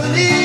believe.